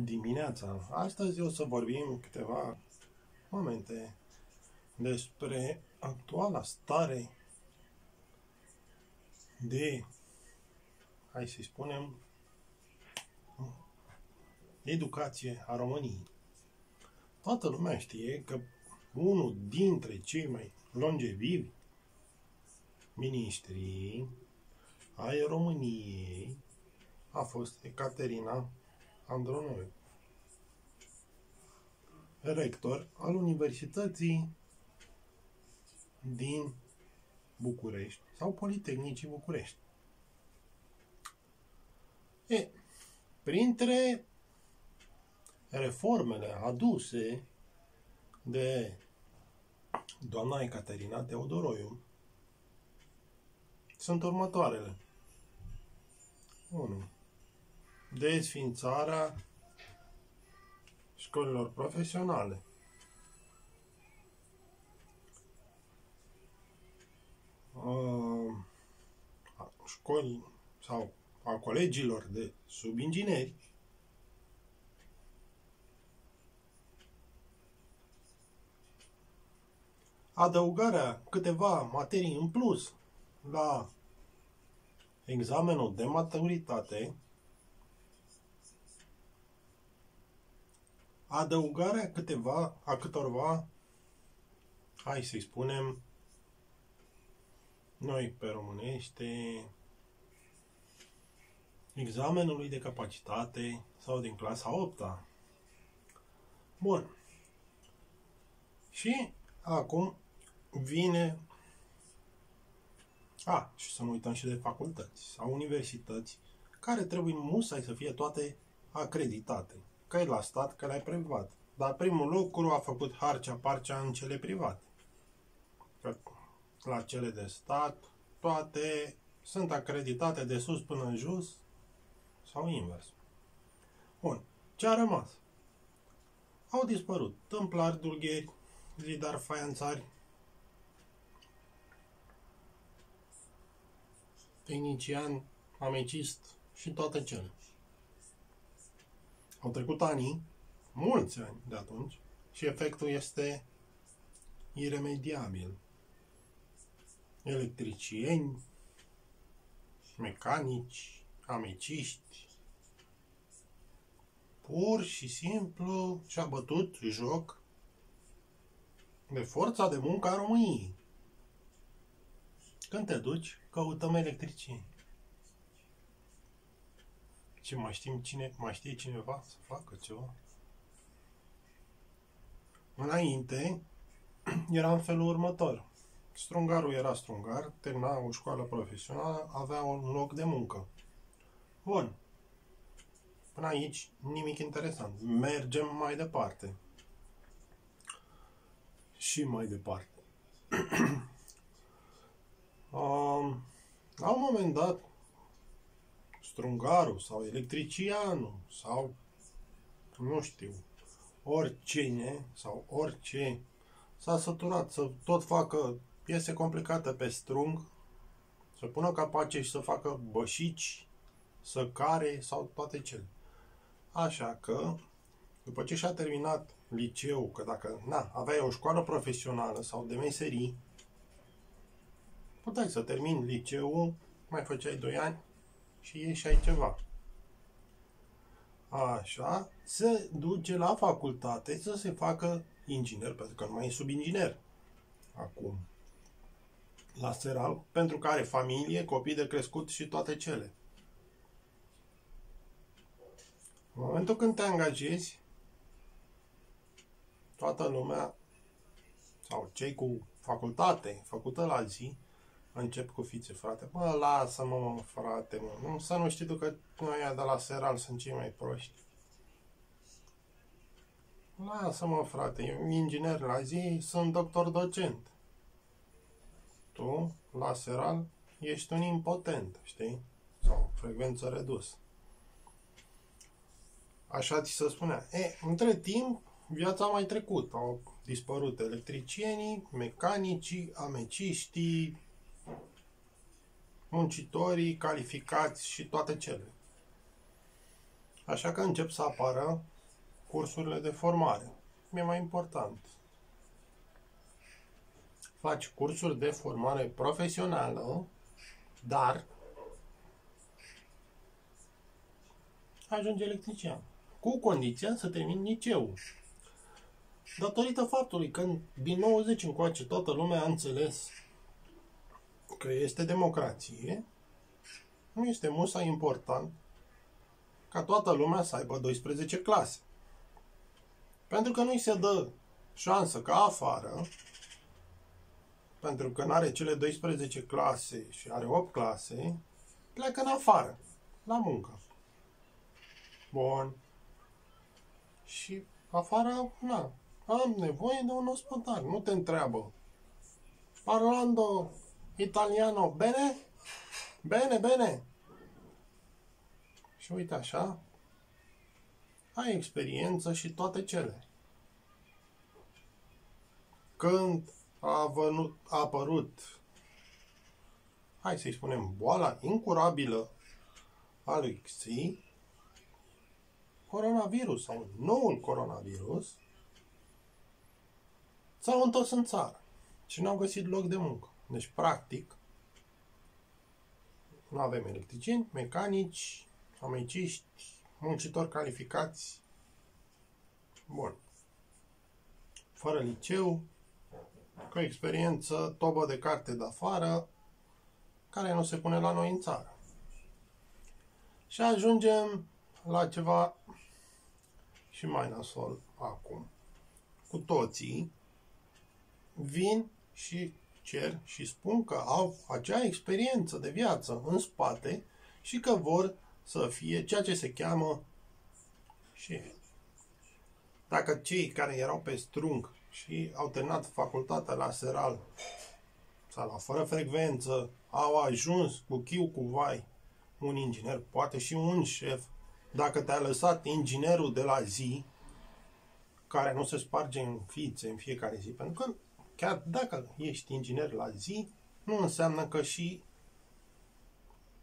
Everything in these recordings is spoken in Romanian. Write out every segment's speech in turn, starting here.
dimineața. Astăzi o să vorbim câteva momente despre actuala stare de, hai să spunem, educație a României. Toată lumea știe că unul dintre cei mai longevivi ministrii ai României a fost Ecaterina Andronoiu, rector al Universității din București sau Politehnicii București. E, printre reformele aduse de doamna Ecaterina Teodoroiu sunt următoarele. 1. Desfințarea școlilor profesionale. Uh, școli sau a colegilor de subingineri adăugarea câteva materii în plus la examenul de maturitate, adăugarea câteva, a câtorva, hai să-i spunem, noi pe românește, examenului de capacitate sau din clasa 8 -a. Bun. Și acum vine a, și să nu uităm și de facultăți sau universități, care trebuie musai să fie toate acreditate, că e la stat, că e privat. Dar primul lucru a făcut harcea parcea în cele private. Că la cele de stat, toate sunt acreditate de sus până în jos sau invers. Bun. Ce a rămas? Au dispărut tâmplari, dulgheri, zidar, faianțari, tehnician, amecist și toate cele. Au trecut ani, mulți ani de atunci, și efectul este iremediabil. Electricieni, mecanici, ameciști, pur și simplu și-a bătut joc de forța de muncă a României. Când te duci, căutăm electricieni. Ce mai știm cine, mai știe cineva să facă ceva? Înainte, era în felul următor. Strungarul era strungar, termina o școală profesională, avea un loc de muncă. Bun. Până aici, nimic interesant. Mergem mai departe. Și mai departe. Um, la un moment dat, strungarul sau electricianul sau, nu știu, oricine sau orice s-a săturat să tot facă piese complicate pe strung, să pună capace și să facă bășici, să care sau toate cele. Așa că, după ce și-a terminat liceu, că dacă na, aveai o școală profesională sau de meserii, puteai să termini liceul, mai făceai 2 ani și ieșai ceva. Așa, se duce la facultate să se facă inginer, pentru că nu mai e subinginer acum. La Seral, pentru că are familie, copii de crescut și toate cele. În momentul când te angajezi, toată lumea sau cei cu facultate făcută la zi încep cu fițe, frate. Bă, lasă-mă, mă, frate, mă. Nu, să nu știi tu că noi de la Seral sunt cei mai proști. Lasă-mă, frate, eu inginer la zi, sunt doctor docent. Tu, la Seral, ești un impotent, știi? Sau frecvență redusă. Așa ți se spunea. E, între timp, viața a mai trecut. Au dispărut electricienii, mecanicii, ameciștii, muncitorii calificați și toate cele. Așa că încep să apară cursurile de formare. Mi-e mai important. Faci cursuri de formare profesională, dar ajungi electrician. Cu condiția să termin liceul. Datorită faptului că din 90 încoace toată lumea a înțeles că este democrație, nu este musa important ca toată lumea să aibă 12 clase. Pentru că nu-i se dă șansă ca afară, pentru că nu are cele 12 clase și are 8 clase, pleacă în afară, la muncă. Bun. Și afară, na, am nevoie de un ospătar, nu te întreabă. Parlando italiano, bene? Bene, bene. Și uite așa, ai experiență și toate cele. Când a, vănut, a apărut, hai să-i spunem, boala incurabilă a lui Xi, coronavirus sau noul coronavirus, s-au întors în țară și n-au găsit loc de muncă. Deci, practic, nu avem electricieni, mecanici, amiciști, muncitori calificați. Bun. Fără liceu, cu experiență, tobă de carte de afară, care nu se pune la noi în țară. Și ajungem la ceva și mai nasol acum. Cu toții vin și cer și spun că au acea experiență de viață în spate și că vor să fie ceea ce se cheamă șef. Dacă cei care erau pe strung și au terminat facultatea la Seral sau la fără frecvență au ajuns cu chiu cu vai un inginer, poate și un șef, dacă te-a lăsat inginerul de la zi, care nu se sparge în fițe în fiecare zi, pentru că chiar dacă ești inginer la zi, nu înseamnă că și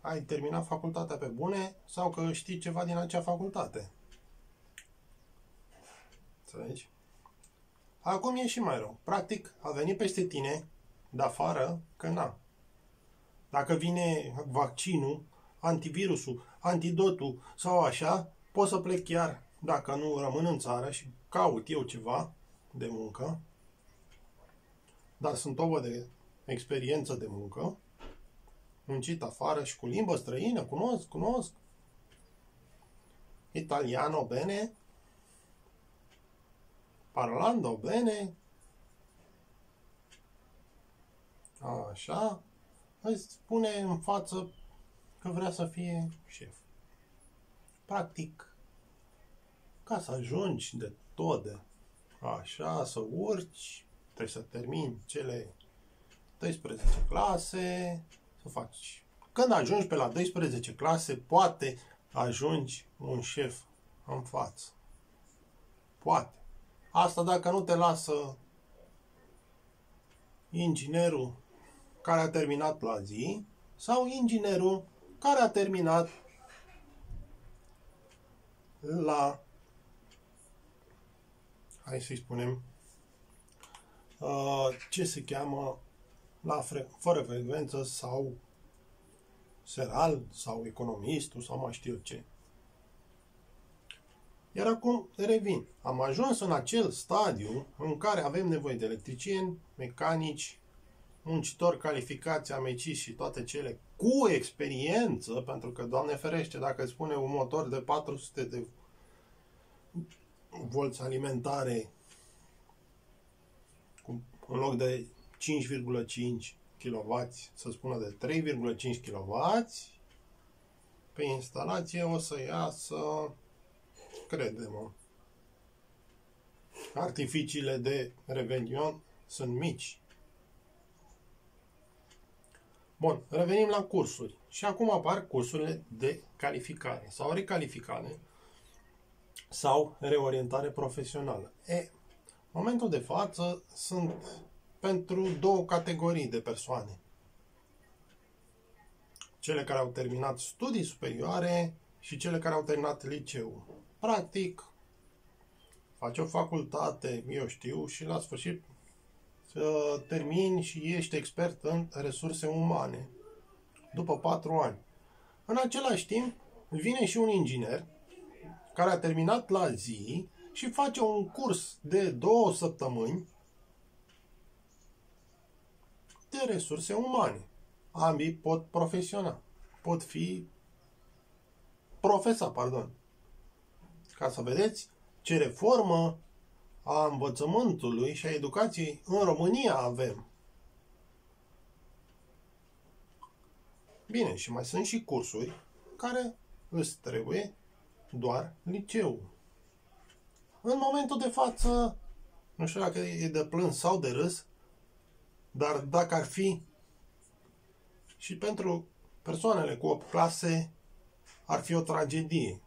ai terminat facultatea pe bune sau că știi ceva din acea facultate. Înțelegi? Acum e și mai rău. Practic, a venit peste tine de afară că na. Dacă vine vaccinul, antivirusul, antidotul sau așa, pot să plec chiar dacă nu rămân în țară și caut eu ceva de muncă, dar sunt o de experiență de muncă, muncit afară și cu limbă străină, cunosc, cunosc. Italiano bene, parlando bene, așa, îi spune în față că vrea să fie șef. Practic, ca să ajungi de tot de așa, să urci, trebuie să termini cele 12 clase, să faci. Când ajungi pe la 12 clase, poate ajungi un șef în față. Poate. Asta dacă nu te lasă inginerul care a terminat la zi sau inginerul care a terminat la hai să-i spunem uh, ce se cheamă la fre- fără frecvență sau seral sau economistul sau mai știu ce. Iar acum revin. Am ajuns în acel stadiu în care avem nevoie de electricieni, mecanici, muncitori calificați, ameciți și toate cele cu experiență, pentru că, Doamne ferește, dacă spune un motor de 400 de volți alimentare cu, în loc de 5,5 kW, să spună de 3,5 kW, pe instalație o să iasă, credem artificiile de Revelion sunt mici. Bun, revenim la cursuri. Și acum apar cursurile de calificare sau recalificare sau reorientare profesională. E, în momentul de față sunt pentru două categorii de persoane. Cele care au terminat studii superioare și cele care au terminat liceu. Practic, faci o facultate, eu știu, și la sfârșit să termini și ești expert în resurse umane. După patru ani. În același timp, vine și un inginer care a terminat la zi și face un curs de două săptămâni de resurse umane. Ambii pot profesiona, pot fi profesa, pardon. Ca să vedeți ce reformă a învățământului și a educației în România avem. Bine, și mai sunt și cursuri care îți trebuie doar liceu. În momentul de față, nu știu dacă e de plâns sau de râs, dar dacă ar fi și pentru persoanele cu 8 clase, ar fi o tragedie.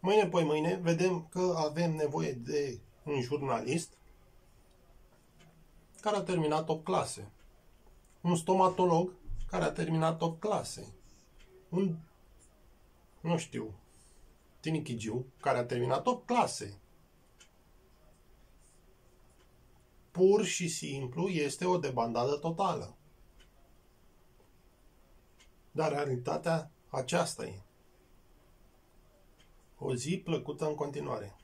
Mâine, poi mâine, vedem că avem nevoie de un jurnalist care a terminat 8 clase, un stomatolog care a terminat 8 clase, un, nu știu, tinichigiu care a terminat 8 clase. Pur și simplu este o debandadă totală. Dar realitatea aceasta e. O zi plăcută în continuare.